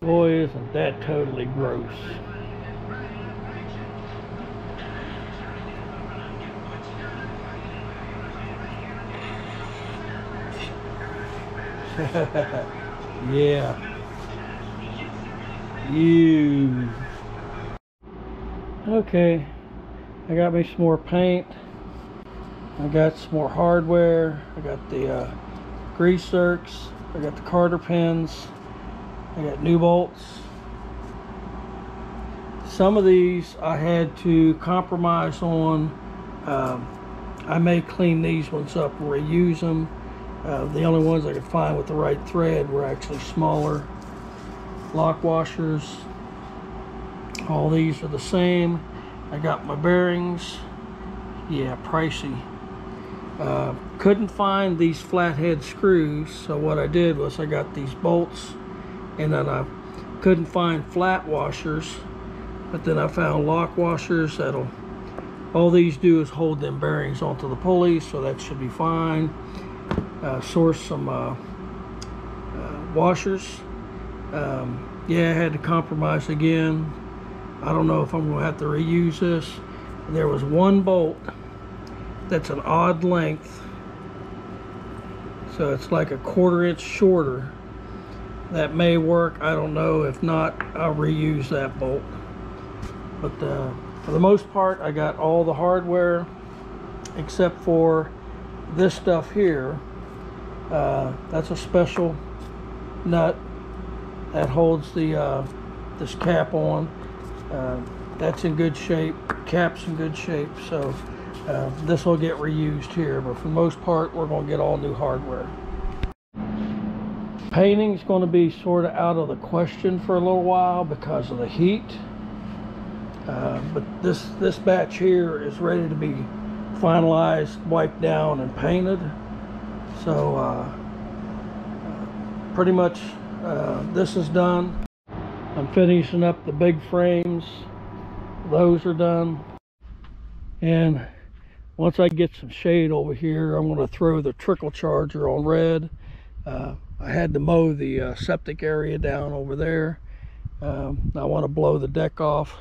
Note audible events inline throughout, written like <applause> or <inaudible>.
Boy, isn't that totally gross. <laughs> yeah. You. Okay. I got me some more paint. I got some more hardware. I got the uh, grease zerks. I got the cotter pins. I got new bolts. Some of these I had to compromise on. Um, I may clean these ones up and reuse them. Uh, the only ones I could find with the right thread were actually smaller lock washers. All these are the same. I got my bearings. Yeah, pricey. Uh, couldn't find these flathead screws, so what I did was I got these bolts, and then I couldn't find flat washers, but then I found lock washers that'll. All these do is hold them bearings onto the pulleys, so that should be fine uh, source some uh, uh, washers. Um, yeah, I had to compromise again. I don't know if I'm to have to reuse this. There was one bolt that's an odd length. So it's like a quarter inch shorter. That may work. I don't know. If not, I'll reuse that bolt. But uh, for the most part, I got all the hardware except for this stuff here uh, that's a special nut that holds the uh, this cap on. Uh, that's in good shape. Cap's in good shape. So uh, this will get reused here. But for the most part, we're going to get all new hardware. Painting is going to be sort of out of the question for a little while because of the heat. Uh, but this this batch here is ready to be finalized, wiped down, and painted. So uh, pretty much uh, this is done. I'm finishing up the big frames. Those are done. And once I get some shade over here, I'm going to throw the trickle charger on red. Uh, I had to mow the uh, septic area down over there. Um, I want to blow the deck off.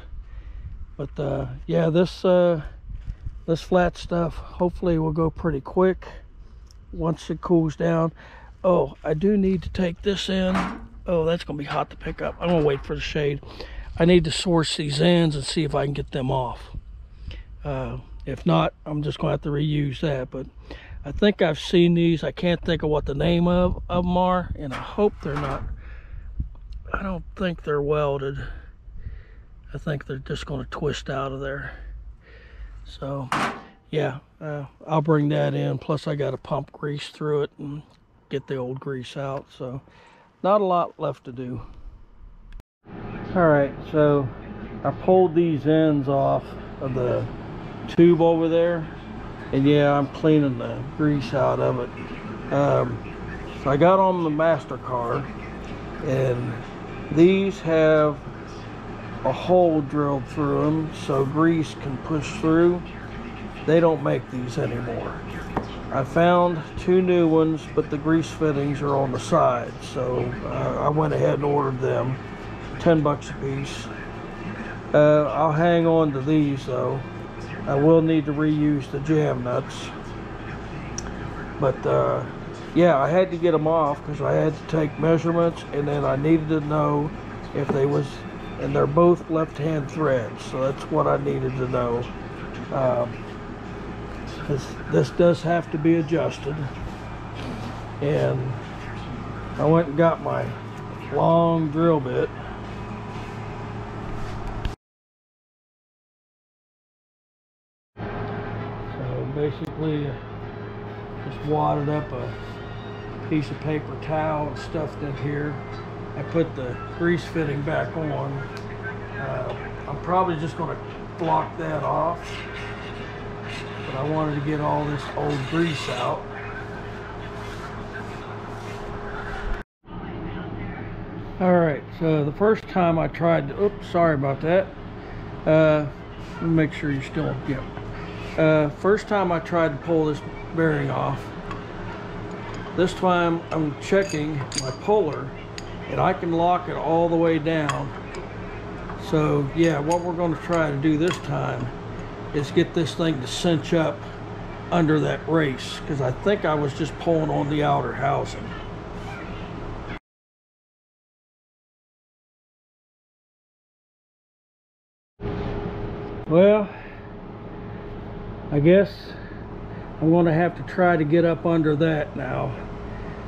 But uh, yeah, this uh, this flat stuff hopefully will go pretty quick once it cools down. Oh, I do need to take this in. Oh, that's going to be hot to pick up. I'm going to wait for the shade. I need to source these ends and see if I can get them off. Uh, if not, I'm just going to have to reuse that. But I think I've seen these. I can't think of what the name of, of them are. And I hope they're not. I don't think they're welded. I think they're just going to twist out of there. So yeah, uh, I'll bring that in. Plus I got to pump grease through it and get the old grease out. So not a lot left to do. All right, so I pulled these ends off of the tube over there. And yeah, I'm cleaning the grease out of it. Um, so I got on the McMaster-Carr and these have a hole drilled through them so grease can push through they don't make these anymore. I found two new ones, but the grease fittings are on the side, so uh, I went ahead and ordered them. 10 bucks a piece. Uh, I'll hang on to these though. I will need to reuse the jam nuts. But uh, yeah, I had to get them off because I had to take measurements and then I needed to know if they was, and they're both left-hand threads, so that's what I needed to know. Um, this, this does have to be adjusted. And I went and got my long drill bit. Basically, just wadded up a piece of paper towel and stuffed it here. I put the grease fitting back on. Uh, I'm probably just going to block that off but I wanted to get all this old grease out. All right, so the first time I tried to, oops, sorry about that. Uh, make sure you're still, yeah. Uh, first time I tried to pull this bearing off. This time I'm checking my puller and I can lock it all the way down. So yeah, what we're going to try to do this time is get this thing to cinch up under that race because I think I was just pulling on the outer housing. Well, I guess I'm going to have to try to get up under that now.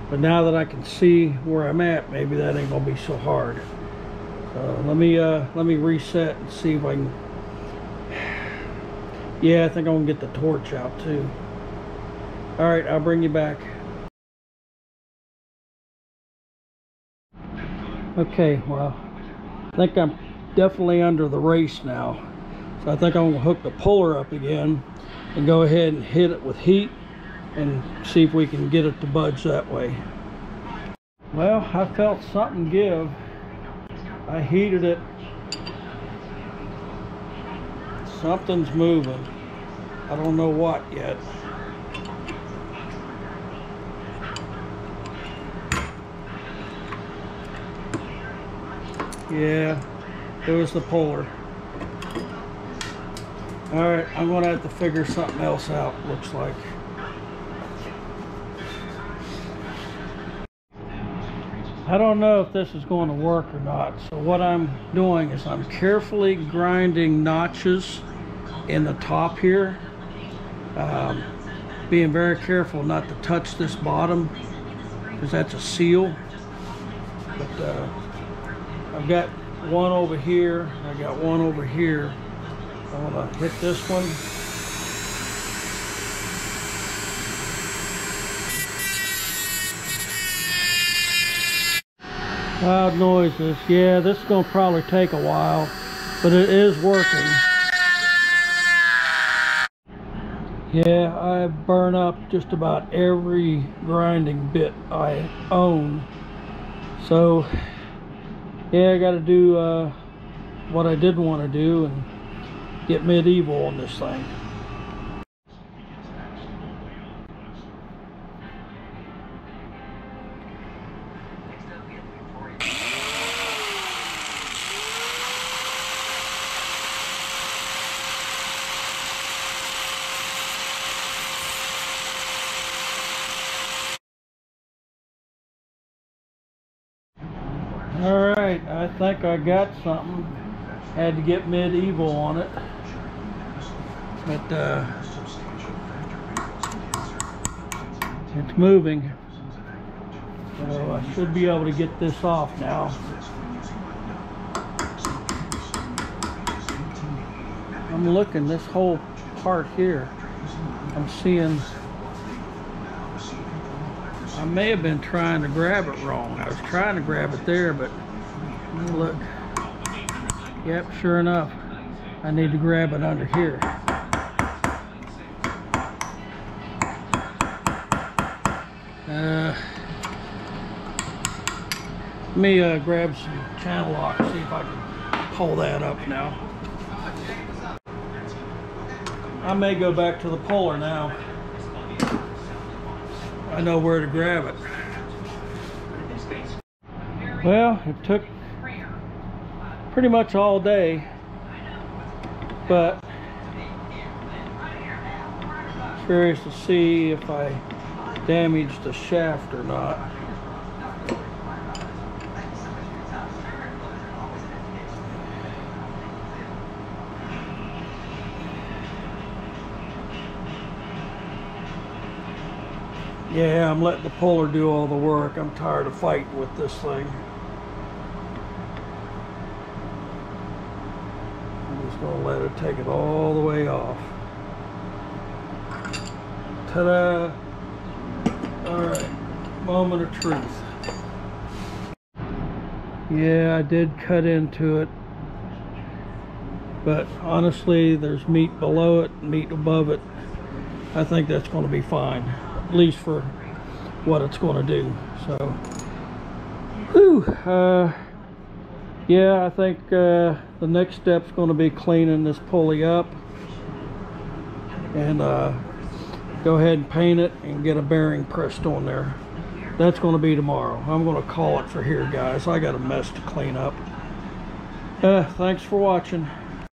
But now that I can see where I'm at, maybe that ain't going to be so hard. So let me uh, let me reset and see if I can. <sighs> Yeah, I think I'm gonna get the torch out too. All right, I'll bring you back. Okay, well, I think I'm definitely under the race now. So I think I'm gonna hook the puller up again and go ahead and hit it with heat and see if we can get it to budge that way. Well, I felt something give. I heated it. Something's moving. I don't know what yet. Yeah, it was the puller. All right, I'm gonna have to figure something else out, looks like. I don't know if this is going to work or not. So what I'm doing is I'm carefully grinding notches in the top here. Um, being very careful not to touch this bottom because that's a seal. But uh, I've got one over here. I got one over here. I'm gonna hit this one. Loud noises. Yeah, this is gonna probably take a while, but it is working. Yeah, I burn up just about every grinding bit I own. So, yeah, I got to do uh, what I didn't want to do and get medieval on this thing. All right, I think I got something. Had to get medieval on it. But uh, it's moving. So I should be able to get this off now. I'm looking this whole part here. I'm seeing I may have been trying to grab it wrong. I was trying to grab it there, but look. Yep, sure enough. I need to grab it under here. Uh, let me uh, grab some channel lock, see if I can pull that up now. I may go back to the puller now. I know where to grab it. Well, it took pretty much all day, but curious to see if I damaged the shaft or not. Yeah, I'm letting the puller do all the work. I'm tired of fighting with this thing. I'm to take it all the way off. Ta-da! Alright, moment of truth. Yeah, I did cut into it. But honestly, there's meat below it, meat above it. I think that's going to be fine at least for what it's going to do. So, whew, uh, yeah, I think uh, the next step is going to be cleaning this pulley up and uh, go ahead and paint it and get a bearing pressed on there. That's going to be tomorrow. I'm going to call it for here, guys. I got a mess to clean up. Uh, thanks for watching.